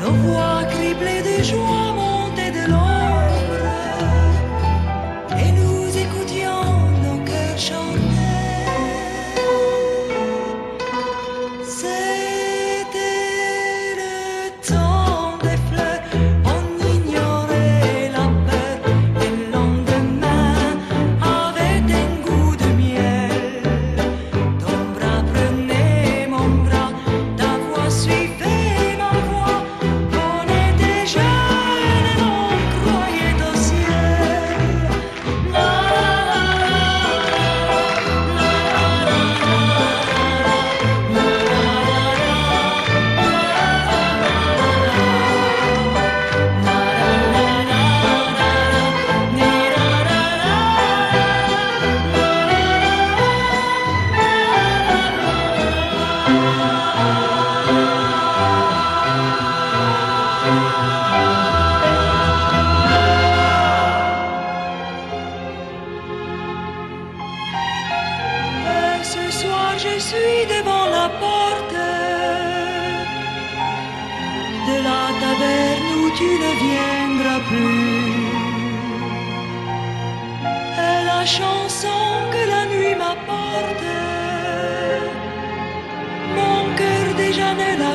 Nos voix criblées de joie montaient de l'ombre je suis devant la porte de la taverne où tu ne viendras plus. Et la chanson que la nuit m'apporte, mon cœur déjà ne la